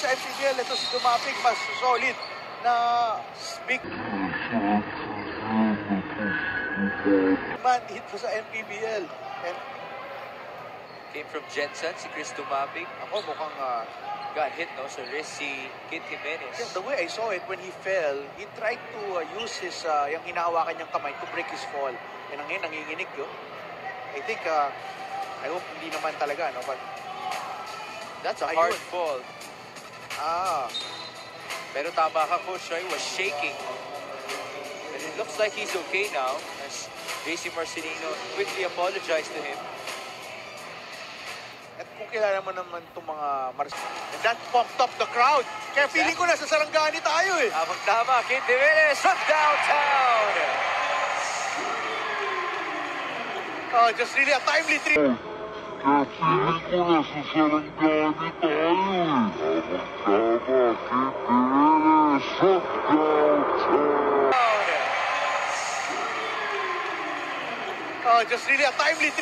sa MPBL, ito si Dumapig, mas solid na big man hit ko sa MPBL. And Came from Jensen, si Chris Tumapig. ako mukhang, ah, Got hit, no? Sa wrist si Kid Jimenez. yeah, the way I saw it when he fell, he tried to uh, use his, uh, yung hinahawakan niyang kamay to break his fall. Yan ang ngayon, nanginginig yun. I think, uh, I hope hindi naman talaga, no? But, That's a Ayun. hard fall. Ah, Pero tama ka, Coach Roy was shaking. And it looks like he's okay now as JC Marcelino quickly apologized to him. At kung kilala mo naman itong mga Mars... And that pumped up the crowd. Kaya feeling ko nasa Sarangani tayo eh. Tamang tama, Kyt Jimenez from downtown! Uh, just really a timely three. Kaya feeling ko na sa Sarangani tayo eh. Uh, just really a timely three.